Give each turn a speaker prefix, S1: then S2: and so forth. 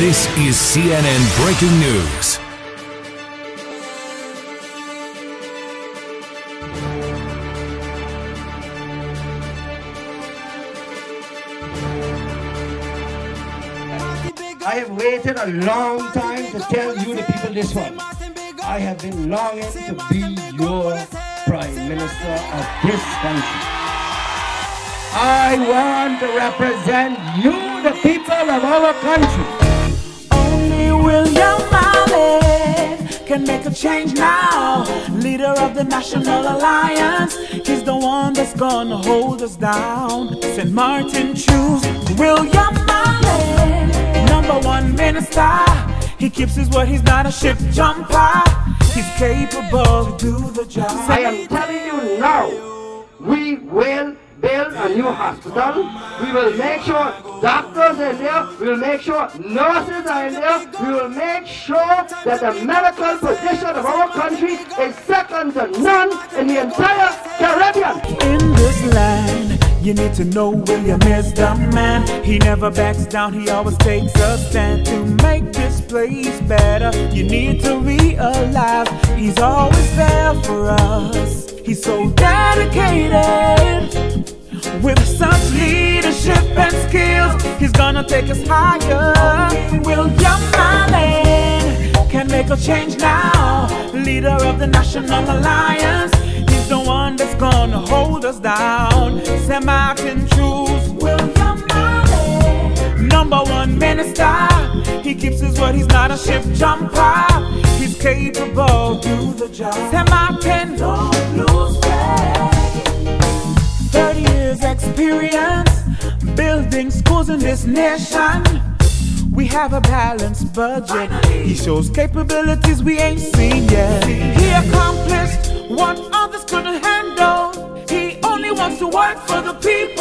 S1: This is CNN Breaking News.
S2: I have waited a long time to tell you the people this one. I have been longing to be your prime minister of this country. I want to represent you, the people of our country.
S3: William Marlin can make a change now. Leader of the National Alliance, he's the one that's gonna hold us down. St. Maarten choose William Marlin, number one minister. He keeps his word, he's not a ship jumper. He's capable to do the job.
S2: I am telling you now, we will build a new hospital. We will make sure doctors are there. We will make sure nurses are in there. We will make sure that the medical position of our country is second to none in the entire Caribbean.
S3: in this land. You need to know William is the man. He never backs down, he always takes a stand to make this place better. You need to realize he's always there for us. He's so dedicated. With such leadership and skills, he's gonna take us higher. William Marlin can make a change now. Leader of the National Alliance, he's the one that's gonna hold us down. St. Maarten choose William Marlin, number one minister. He keeps his word, he's not a ship jumper. He's capable, do the job. Martin, don't lose schools in this nation. We have a balanced budget. He shows capabilities we ain't seen yet. He accomplished what others couldn't handle. He only wants to work for the people.